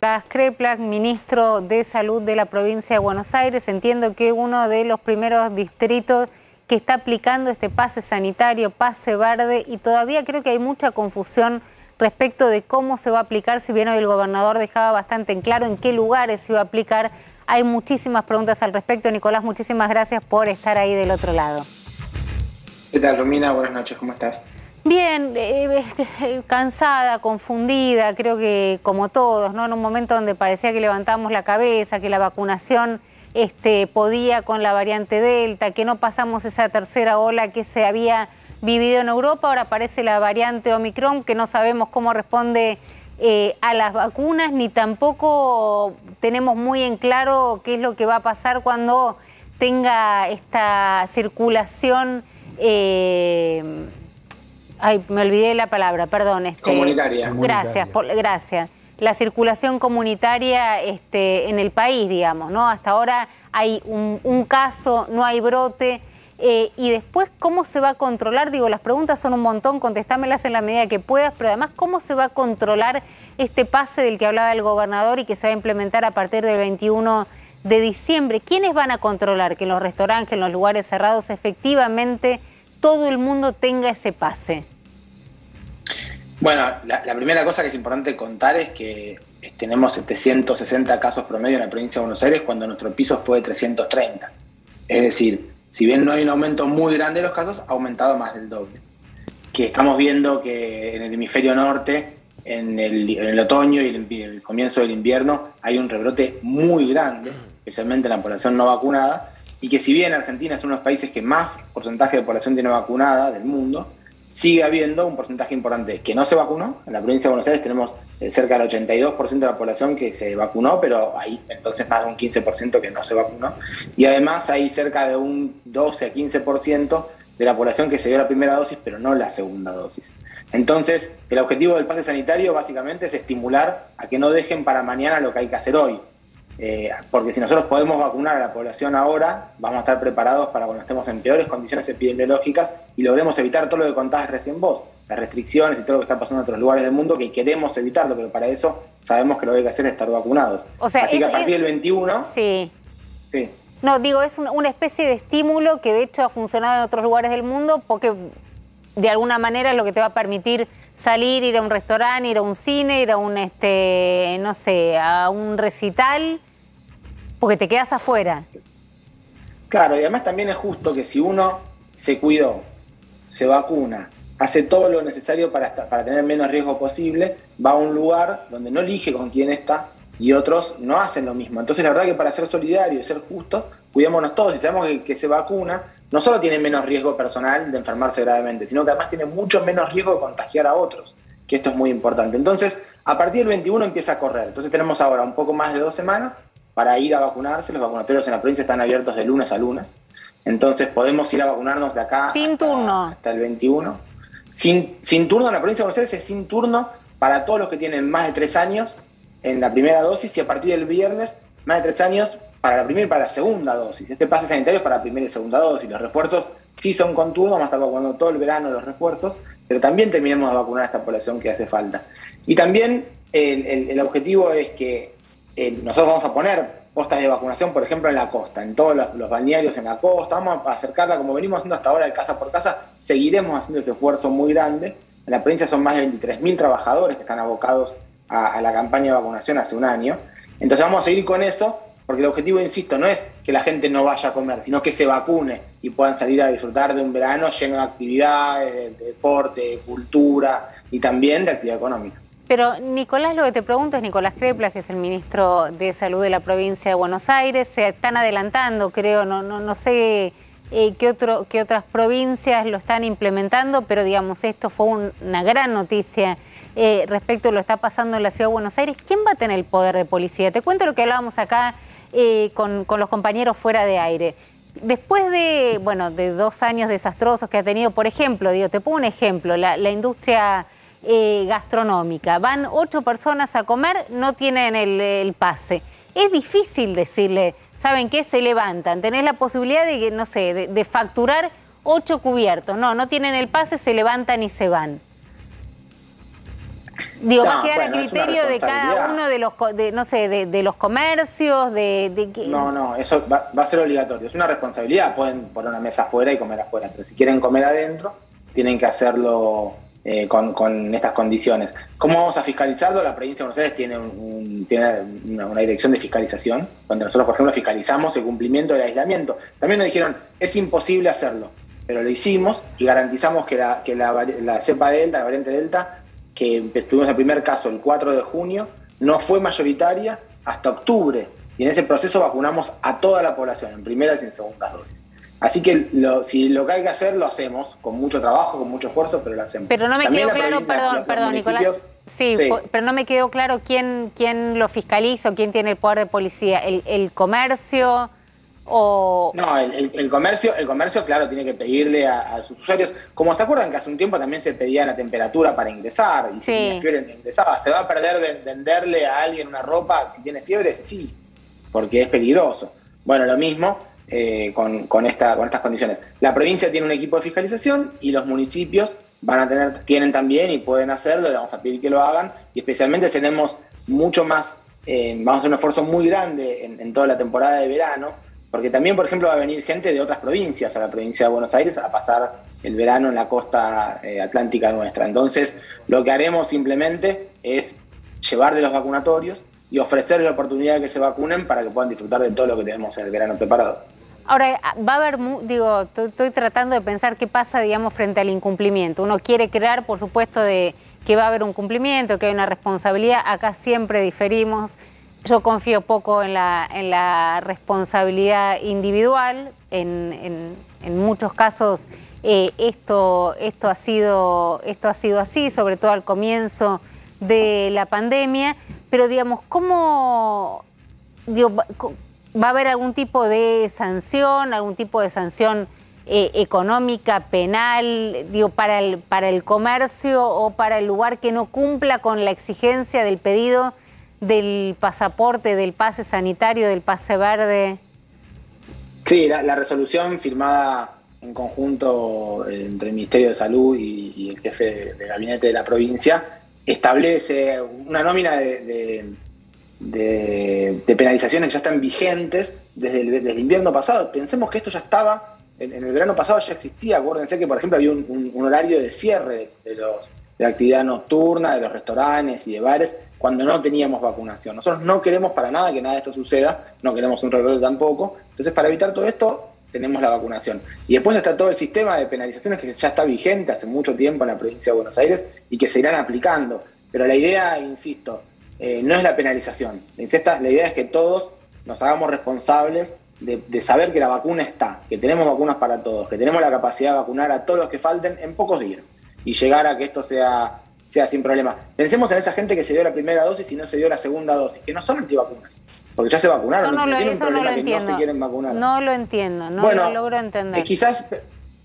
Las Kreplak, ministro de Salud de la provincia de Buenos Aires, entiendo que uno de los primeros distritos que está aplicando este pase sanitario, pase verde, y todavía creo que hay mucha confusión respecto de cómo se va a aplicar, si bien hoy el gobernador dejaba bastante en claro en qué lugares se iba a aplicar. Hay muchísimas preguntas al respecto. Nicolás, muchísimas gracias por estar ahí del otro lado. ¿Qué tal, Romina? Buenas noches, ¿cómo estás? Bien, eh, eh, cansada, confundida, creo que como todos, ¿no? En un momento donde parecía que levantábamos la cabeza, que la vacunación este, podía con la variante Delta, que no pasamos esa tercera ola que se había vivido en Europa, ahora aparece la variante Omicron, que no sabemos cómo responde eh, a las vacunas, ni tampoco tenemos muy en claro qué es lo que va a pasar cuando tenga esta circulación. Ay, me olvidé la palabra, perdón. Este, comunitaria. Gracias, gracias. La circulación comunitaria este, en el país, digamos, ¿no? Hasta ahora hay un caso, no hay brote. Eh, y después, ¿cómo se va a controlar? Digo, las preguntas son un montón, contestámelas en la medida que puedas, pero además, ¿cómo se va a controlar este pase del que hablaba el gobernador y que se va a implementar a partir del 21 de diciembre? ¿Quiénes van a controlar que en los restaurantes, en los lugares cerrados, efectivamente todo el mundo tenga ese pase? Bueno, la, primera cosa que es importante contar es que tenemos 760 casos promedio en la provincia de Buenos Aires cuando nuestro piso fue de 330. Es decir, si bien no hay un aumento muy grande de los casos, ha aumentado más del doble. Que estamos viendo que en el hemisferio norte, en el, otoño y el, el, comienzo del invierno, hay un rebrote muy grande, especialmente en la población no vacunada, y que si bien Argentina es uno de los países que más porcentaje de población tiene vacunada del mundo, sigue habiendo un porcentaje importante que no se vacunó. En la provincia de Buenos Aires tenemos eh, cerca del 82% de la población que se vacunó, pero hay entonces más de un 15% que no se vacunó. Y además hay cerca de un 12 a 15% de la población que se dio la primera dosis, pero no la segunda dosis. Entonces, el objetivo del pase sanitario básicamente es estimular a que no dejen para mañana lo que hay que hacer hoy. Eh, porque si nosotros podemos vacunar a la población ahora, vamos a estar preparados para cuando estemos en peores condiciones epidemiológicas y logremos evitar todo lo que contabas recién vos, las restricciones y todo lo que está pasando en otros lugares del mundo, que queremos evitarlo, pero para eso sabemos que lo que hay que hacer es estar vacunados. Así que a partir del 21... Sí. Sí. No, digo, es una especie de estímulo que de hecho ha funcionado en otros lugares del mundo porque de alguna manera es lo que te va a permitir salir, ir a un restaurante, ir a un cine, ir a un, este, no sé, a un recital porque te quedas afuera. Claro, y además también es justo que si uno se cuidó, se vacuna, hace todo lo necesario para, para tener menos riesgo posible, va a un lugar donde no elige con quién está y otros no hacen lo mismo. Entonces la verdad que para ser solidario y ser justo, cuidémonos todos y sabemos que, que se vacuna no solo tiene menos riesgo personal de enfermarse gravemente, sino que además tiene mucho menos riesgo de contagiar a otros, que esto es muy importante. Entonces, a partir del 21 empieza a correr. Entonces tenemos ahora un poco más de dos semanas para ir a vacunarse. Los vacunatorios en la provincia están abiertos de lunes a lunes. Entonces podemos ir a vacunarnos de acá sin hasta, turno. hasta el 21. Sin, sin turno en la provincia de Buenos Aires es sin turno para todos los que tienen más de tres años en la primera dosis y a partir del viernes más de tres años para la primera y para la segunda dosis. Este pase sanitario es para la primera y segunda dosis. Los refuerzos sí son con turno, vamos a estar vacunando todo el verano los refuerzos, pero también terminemos de vacunar a esta población que hace falta. Y también el, el objetivo es que eh, nosotros vamos a poner postas de vacunación, por ejemplo, en la costa, en todos los, balnearios en la costa, vamos a acercarla como venimos haciendo hasta ahora, el casa por casa, seguiremos haciendo ese esfuerzo muy grande. En la provincia son más de 23.000 trabajadores que están abocados a, la campaña de vacunación hace un año. Entonces vamos a seguir con eso, porque el objetivo, insisto, no es que la gente no vaya a comer, sino que se vacune y puedan salir a disfrutar de un verano lleno de actividades, de deporte, de cultura y también de actividad económica. Pero Nicolás, lo que te pregunto es Nicolás Creplas, que es el ministro de Salud de la provincia de Buenos Aires. Se están adelantando, creo, no, no, no sé eh, qué, otro, qué otras provincias lo están implementando, pero digamos, esto fue una gran noticia eh, respecto a lo que está pasando en la ciudad de Buenos Aires. ¿Quién va a tener el poder de policía? Te cuento lo que hablábamos acá eh, con, los compañeros fuera de aire. Después de, bueno, de dos años desastrosos que ha tenido, por ejemplo, digo, te pongo un ejemplo, la, la industria eh, gastronómica. Van ocho personas a comer, no tienen el, pase. Es difícil decirle, ¿saben qué? Se levantan. Tenés la posibilidad de, no sé, de, facturar ocho cubiertos. No, no tienen el pase, se levantan y se van. Digo, va a quedar a criterio de cada uno de los, no sé, de, los comercios, de, No, no, eso va, a ser obligatorio. Es una responsabilidad. Pueden poner una mesa afuera y comer afuera, pero si quieren comer adentro, tienen que hacerlo eh, con, estas condiciones. ¿Cómo vamos a fiscalizarlo? La provincia de Buenos Aires tiene, una, dirección de fiscalización, donde nosotros, por ejemplo, fiscalizamos el cumplimiento del aislamiento. También nos dijeron, es imposible hacerlo, pero lo hicimos y garantizamos que la, que la, la cepa delta, la variante delta, que tuvimos el primer caso el 4 de junio, no fue mayoritaria hasta octubre. Y en ese proceso vacunamos a toda la población, en primeras y en segundas dosis. Así que si lo que hay que hacer, lo hacemos, con mucho trabajo, con mucho esfuerzo, pero lo hacemos. Pero no me quedó claro, perdón, perdón, Nicolás. Sí, pero no me quedó claro quién, quién lo fiscaliza o quién tiene el poder de policía. ¿El, comercio o...? No, el, comercio, el comercio, claro, tiene que pedirle a, sus usuarios. Como se acuerdan que hace un tiempo también se pedía la temperatura para ingresar, y si tiene fiebre ingresaba. ¿Se va a perder venderle a alguien una ropa si tiene fiebre? Sí, porque es peligroso. Bueno, lo mismo eh, con, esta, con estas condiciones. La provincia tiene un equipo de fiscalización y los municipios van a tener, tienen también y pueden hacerlo, le vamos a pedir que lo hagan, y especialmente tenemos mucho más, eh, vamos a hacer un esfuerzo muy grande en, toda la temporada de verano, porque también, por ejemplo, va a venir gente de otras provincias a la provincia de Buenos Aires a pasar el verano en la costa eh, atlántica nuestra. Entonces, lo que haremos simplemente es llevar de los vacunatorios y ofrecerles la oportunidad de que se vacunen para que puedan disfrutar de todo lo que tenemos en el verano preparado. Ahora, va a haber, digo, estoy tratando de pensar qué pasa, digamos, frente al incumplimiento. Uno quiere crear, por supuesto, de que va a haber un cumplimiento, que hay una responsabilidad. Acá siempre diferimos. Yo confío poco en la, en la responsabilidad individual. En, muchos casos eh, esto, esto, ha sido, esto ha sido así, sobre todo al comienzo de la pandemia. Pero, digamos, ¿cómo... ¿Va a haber algún tipo de sanción, algún tipo de sanción eh, económica, penal, digo, para el, para el comercio o para el lugar que no cumpla con la exigencia del pedido del pasaporte, del pase sanitario, del pase verde? Sí, la, resolución firmada en conjunto eh, entre el Ministerio de Salud y, el jefe de, gabinete de la provincia establece una nómina de de, penalizaciones que ya están vigentes desde el, invierno pasado. Pensemos que esto ya estaba, en, el verano pasado ya existía, acuérdense que por ejemplo había un, horario de cierre de, los, de la actividad nocturna, de los restaurantes y de bares, cuando no teníamos vacunación. Nosotros no queremos para nada que nada de esto suceda, no queremos un rebrote tampoco. Entonces, para evitar todo esto, tenemos la vacunación. Y después está todo el sistema de penalizaciones que ya está vigente hace mucho tiempo en la provincia de Buenos Aires y que se irán aplicando. Pero la idea, insisto, eh, no es la penalización. La idea es que todos nos hagamos responsables de, saber que la vacuna está, que tenemos vacunas para todos, que tenemos la capacidad de vacunar a todos los que falten en pocos días y llegar a que esto sea, sea sin problema. Pensemos en esa gente que se dio la primera dosis y no se dio la segunda dosis, que no son antivacunas, porque ya se vacunaron. No, no, eso no lo entiendo. No, se quieren vacunar. no lo entiendo, no lo logro entender. quizás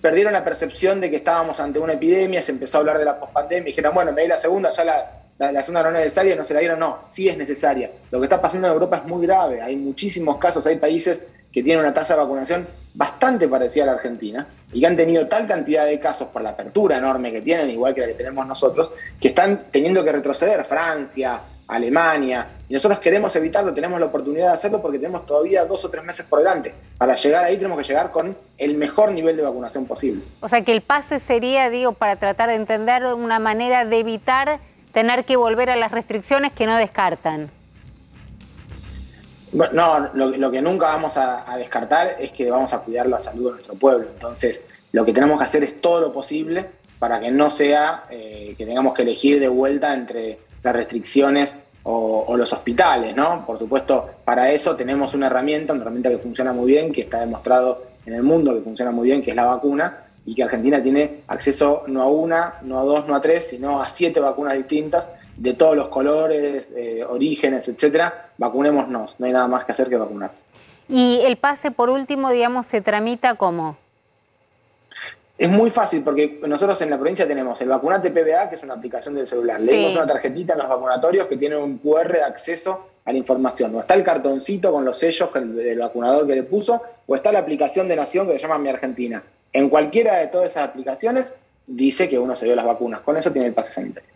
perdieron la percepción de que estábamos ante una epidemia, se empezó a hablar de la pospandemia y dijeron, bueno, me di la segunda, ya la, la, segunda no es necesaria, no se la dieron, no, sí es necesaria. Lo que está pasando en Europa es muy grave, hay muchísimos casos, hay países que tienen una tasa de vacunación bastante parecida a la Argentina y que han tenido tal cantidad de casos por la apertura enorme que tienen, igual que la que tenemos nosotros, que están teniendo que retroceder Francia, Alemania, y nosotros queremos evitarlo, tenemos la oportunidad de hacerlo porque tenemos todavía dos o tres meses por delante. Para llegar ahí tenemos que llegar con el mejor nivel de vacunación posible. O sea que el pase sería, digo, para tratar de entender una manera de evitar tener que volver a las restricciones que no descartan. No, lo, que nunca vamos a, descartar es que vamos a cuidar la salud de nuestro pueblo. Entonces, lo que tenemos que hacer es todo lo posible para que no sea eh, que tengamos que elegir de vuelta entre las restricciones o, o, los hospitales, ¿no? Por supuesto, para eso tenemos una herramienta, una herramienta que funciona muy bien, que está demostrado en el mundo que funciona muy bien, que es la vacuna, y que Argentina tiene acceso no a una, no a dos, no a tres, sino a siete vacunas distintas de todos los colores, eh, orígenes, etcétera. Vacunémonos, no hay nada más que hacer que vacunarse. ¿Y el pase, por último, digamos, se tramita cómo? Es muy fácil porque nosotros en la provincia tenemos el vacunate PBA, que es una aplicación del celular. Le dimos una tarjetita en los vacunatorios que tiene un QR de acceso a la información. O está el cartoncito con los sellos del vacunador que le puso, o está la aplicación de Nación que se llama Mi Argentina. En cualquiera de todas esas aplicaciones dice que uno se dio las vacunas. Con eso tiene el pase sanitario.